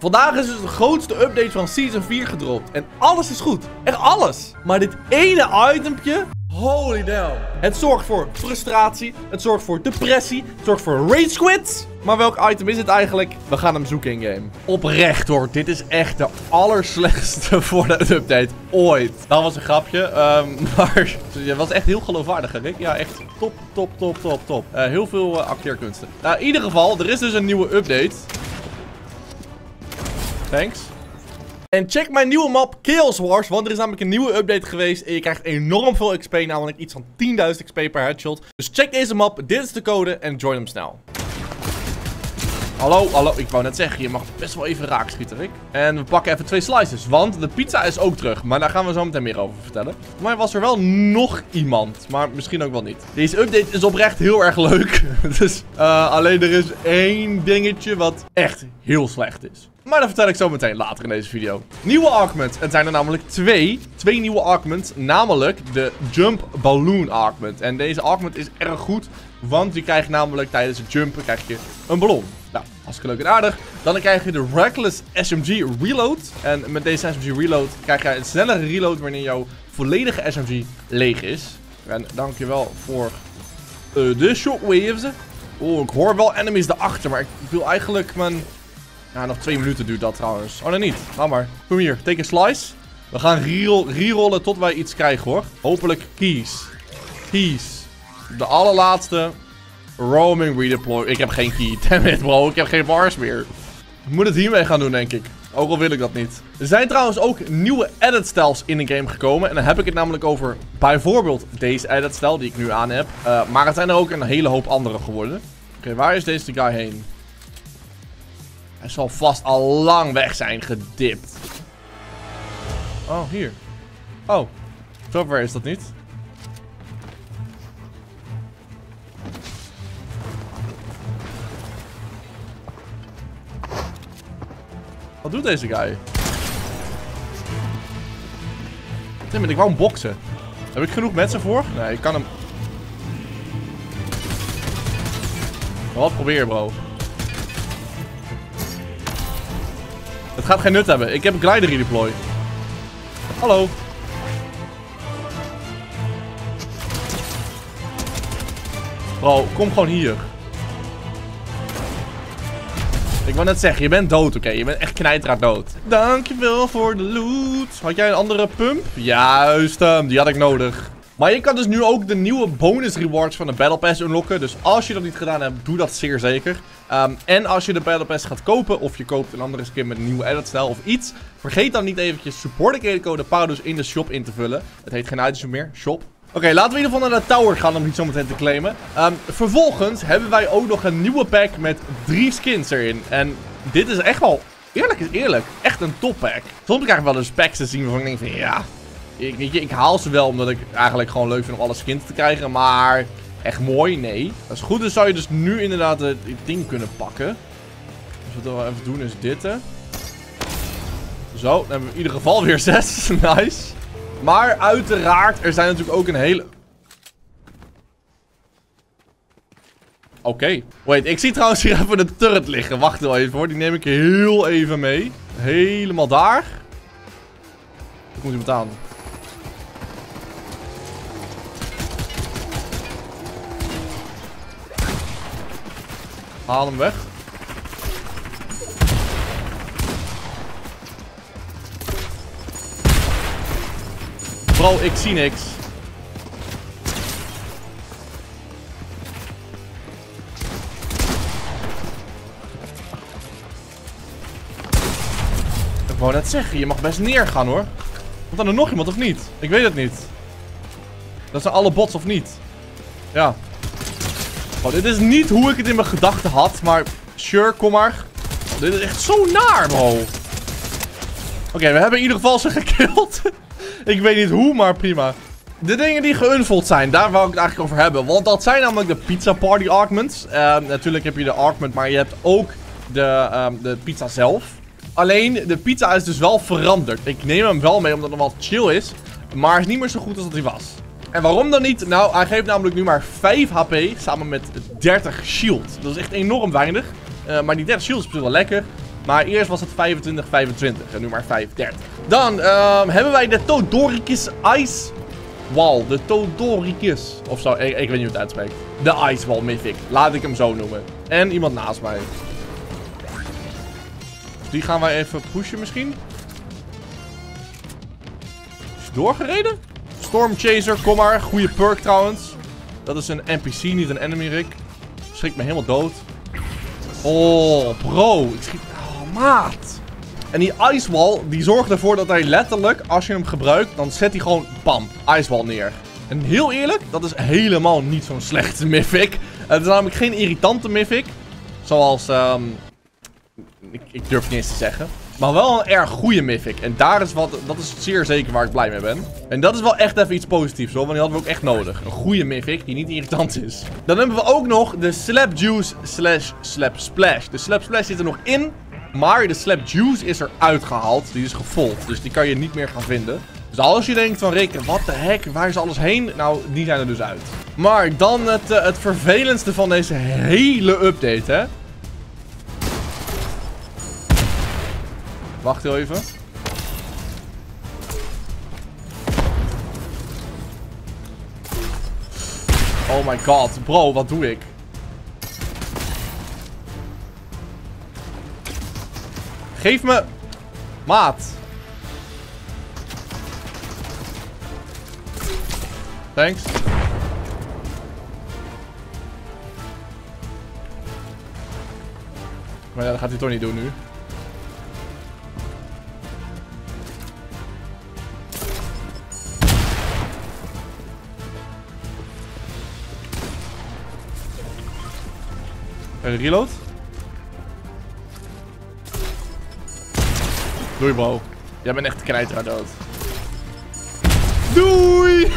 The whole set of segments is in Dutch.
Vandaag is dus de grootste update van Season 4 gedropt. En alles is goed. Echt alles. Maar dit ene itempje... Holy damn. Het zorgt voor frustratie. Het zorgt voor depressie. Het zorgt voor rage quits. Maar welk item is het eigenlijk? We gaan hem zoeken in-game. Oprecht hoor. Dit is echt de allerslechtste voor de update ooit. Dat was een grapje. ehm, maar het was echt heel geloofwaardig, Rick. Ja, echt top, top, top, top, top. Eh, heel veel eh, acteerkunsten. Nou, in ieder geval, er is dus een nieuwe update. Thanks. En check mijn nieuwe map Chaos Wars, want er is namelijk een nieuwe update geweest en je krijgt enorm veel XP, namelijk iets van 10.000 XP per headshot. Dus check deze map, dit is de code en join hem snel. Hallo, hallo, ik wou net zeggen, je mag best wel even raak schieten, Rick. En we pakken even twee slices, want de pizza is ook terug. Maar daar gaan we zo meteen meer over vertellen. Mij was er wel nog iemand, maar misschien ook wel niet. Deze update is oprecht heel erg leuk. dus uh, alleen er is één dingetje wat echt heel slecht is. Maar dat vertel ik zo meteen later in deze video. Nieuwe augment. Het zijn er namelijk twee. Twee nieuwe augments. Namelijk de Jump Balloon augment. En deze augment is erg goed. Want je krijgt namelijk tijdens het jumpen krijg je een ballon. Nou, hartstikke leuk en aardig. Dan krijg je de Reckless SMG Reload. En met deze SMG Reload krijg je een snellere reload wanneer jouw volledige SMG leeg is. En dankjewel voor uh, de shockwaves. Oh, ik hoor wel enemies erachter, maar ik wil eigenlijk mijn... Ja, nog twee minuten duurt dat trouwens. Oh, nee niet. Laat maar. Kom hier, take a slice. We gaan rerollen tot wij iets krijgen, hoor. Hopelijk keys. Keys. De allerlaatste. Roaming redeploy. Ik heb geen key. Damn it, bro. Ik heb geen bars meer. Ik moet het hiermee gaan doen, denk ik. Ook al wil ik dat niet. Er zijn trouwens ook nieuwe edit styles in de game gekomen. En dan heb ik het namelijk over bijvoorbeeld deze edit style die ik nu aan heb. Uh, maar het zijn er ook een hele hoop andere geworden. Oké, waar is deze guy heen? Hij zal vast al lang weg zijn gedipt. Oh, hier. Oh, zover is dat niet. Wat doet deze guy? Maar ik wou hem boksen. Heb ik genoeg mensen voor? Nee, ik kan hem... Wat probeer bro. Gaat geen nut hebben. Ik heb een glider redeploy. Hallo. Bro, kom gewoon hier. Ik wou net zeggen, je bent dood, oké? Je bent echt knijtraad dood. Dankjewel voor de loot. Had jij een andere pump? Juist, um, die had ik nodig. Maar je kan dus nu ook de nieuwe bonus rewards van de Battle Pass unlocken. Dus als je dat niet gedaan hebt, doe dat zeer zeker. Um, en als je de Battle Pass gaat kopen, of je koopt een andere skin met een nieuwe edit stijl of iets. Vergeet dan niet eventjes support code Paudus in de shop in te vullen. Het heet geen item meer, shop. Oké, laten we in ieder geval naar de tower gaan om niet zo meteen te claimen. Um, vervolgens hebben wij ook nog een nieuwe pack met drie skins erin. En dit is echt wel, eerlijk is eerlijk, echt een top pack. Soms krijg ik wel eens packs te zien waarvan ik denk van ja... Ik, ik haal ze wel omdat ik eigenlijk gewoon leuk vind om alle skins te krijgen, maar... Echt mooi? Nee. Als het goed is zou je dus nu inderdaad het ding kunnen pakken. Dus wat we even doen is dit. Zo, dan hebben we in ieder geval weer zes. nice. Maar uiteraard, er zijn natuurlijk ook een hele... Oké. Okay. Wait, ik zie trouwens hier even de turret liggen. Wacht wel even hoor. Die neem ik heel even mee. Helemaal daar. Er komt iemand aan. Haal hem weg. Bro, ik zie niks. Ik wou net zeggen, je mag best neergaan hoor. Komt dan er nog iemand of niet? Ik weet het niet. Dat zijn alle bots of niet? Ja. Oh, dit is niet hoe ik het in mijn gedachten had, maar sure, kom maar. Oh, dit is echt zo naar, bro. Oké, okay, we hebben in ieder geval ze gekild. ik weet niet hoe, maar prima. De dingen die geunfold zijn, daar wou ik het eigenlijk over hebben. Want dat zijn namelijk de pizza party augments. Uh, natuurlijk heb je de augment, maar je hebt ook de, um, de pizza zelf. Alleen, de pizza is dus wel veranderd. Ik neem hem wel mee omdat het wel chill is. Maar hij is niet meer zo goed als dat hij was. En waarom dan niet? Nou, hij geeft namelijk nu maar 5 HP samen met 30 shield. Dat is echt enorm weinig. Uh, maar die 30 shield is wel lekker. Maar eerst was het 25, 25 en nu maar 35. Dan ehm, hebben wij de Todoricus Ice Wall. De Todoricus. Of zo, ik, weet niet hoe het uitspreekt. De Ice Wall Mythic. Laat ik hem zo noemen. En iemand naast mij. Dus die gaan wij even pushen misschien. Is doorgereden? Storm Chaser, kom maar. Goede perk trouwens. Dat is een NPC, niet een enemy rig. Schrik me helemaal dood. Oh, bro. Ik schiet... Oh, maat. En die Icewall, die zorgt ervoor dat hij letterlijk, als je hem gebruikt, dan zet hij gewoon, bam, Icewall neer. En heel eerlijk, dat is helemaal niet zo'n slechte Mythic. Het is namelijk geen irritante Mythic. Zoals, ehm ik, ik durf niet eens te zeggen. Maar wel een erg goede Mythic. En daar is wat, dat is zeer zeker waar ik blij mee ben. En dat is wel echt even iets positiefs hoor. Want die hadden we ook echt nodig. Een goede Mythic die niet irritant is. Dan hebben we ook nog de Slap Juice slash Slap Splash. De Slap Splash zit er nog in. Maar de Slap Juice is er uitgehaald. Die is gevolgd. Dus die kan je niet meer gaan vinden. Dus als je denkt van Rick, wat de heck, waar is alles heen? Nou, die zijn er dus uit. Maar dan het, uh, het vervelendste van deze hele update, hè. Wacht heel even. Oh my god, bro, wat doe ik? Geef me... Maat. Thanks. Maar ja, dat gaat hij toch niet doen nu. Een reload. Doei bro. Jij bent echt knijter dood. Doei!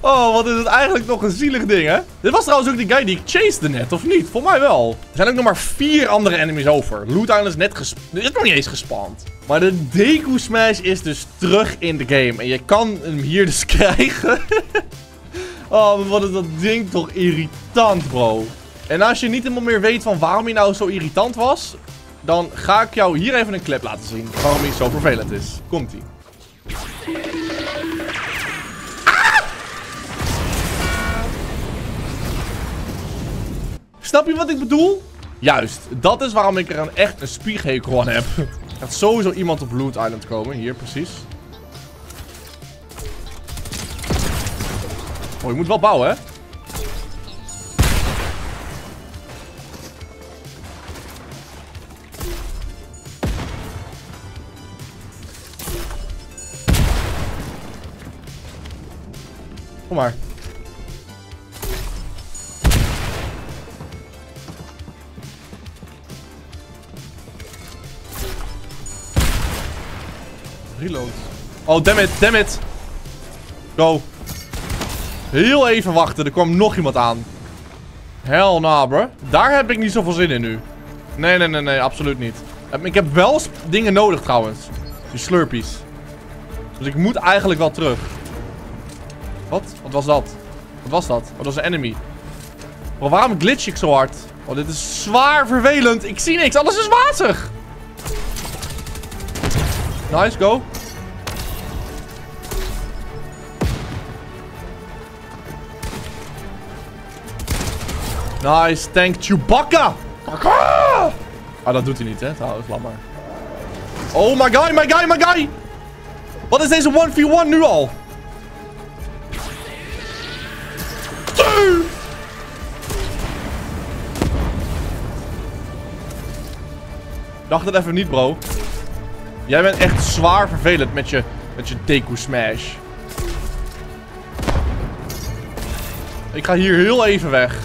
oh, wat is het eigenlijk nog een zielig ding, hè? Dit was trouwens ook die guy die ik chasede net, of niet? Voor mij wel. Er zijn ook nog maar vier andere enemies over. Loot Island is net gespawned. is nog niet eens gespawned. Maar de Deku Smash is dus terug in de game. En je kan hem hier dus krijgen. oh, wat is dat ding toch irritant, bro. En als je niet helemaal meer weet van waarom hij nou zo irritant was... Dan ga ik jou hier even een clip laten zien. Waarom hij zo vervelend is. Komt-ie. Ah! Snap je wat ik bedoel? Juist, dat is waarom ik er een echt een spieghekel heb. Er gaat sowieso iemand op Loot Island komen. Hier, precies. Oh, je moet wel bouwen, hè? Maar. Reload. Oh, damn it, damn it. Go. Heel even wachten, er kwam nog iemand aan. Hell bro. Daar heb ik niet zoveel zin in nu. Nee, nee, nee, nee, absoluut niet. Ik heb wel dingen nodig trouwens. Die slurpies. Dus ik moet eigenlijk wel terug. Wat? Wat was dat? Wat was dat? Oh, dat was een enemy. Maar waarom glitch ik zo hard? Oh, dit is zwaar vervelend. Ik zie niks. Alles is wazig. Nice, go. Nice, tank Chewbacca. Ah, dat doet hij niet, hè? Trouwens, laat maar. Oh, my guy, my guy, my guy. Wat is deze 1v1 nu al? Dacht het even niet, bro. Jij bent echt zwaar vervelend met je, met je Deku Smash. Ik ga hier heel even weg.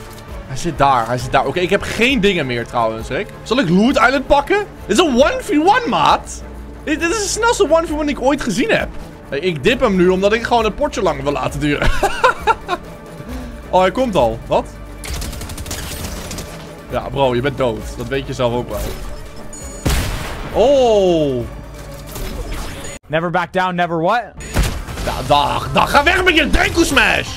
Hij zit daar, hij zit daar. Oké, ik heb geen dingen meer trouwens, Rick. Zal ik Loot Island pakken? Dit is een 1v1, maat. Dit, is de snelste 1v1 die ik ooit gezien heb. Ik dip hem nu omdat ik gewoon het potje langer wil laten duren. oh, hij komt al. Wat? Ja, bro, je bent dood. Dat weet je zelf ook wel. Oh. Never back down, never what? Dag, dag. Ga weg met je Deku Smash.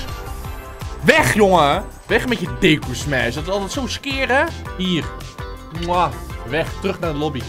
Weg, jongen. Weg met je Deku Smash. Dat is altijd zo skeren. Hier. Mwah. Weg, terug naar de lobby.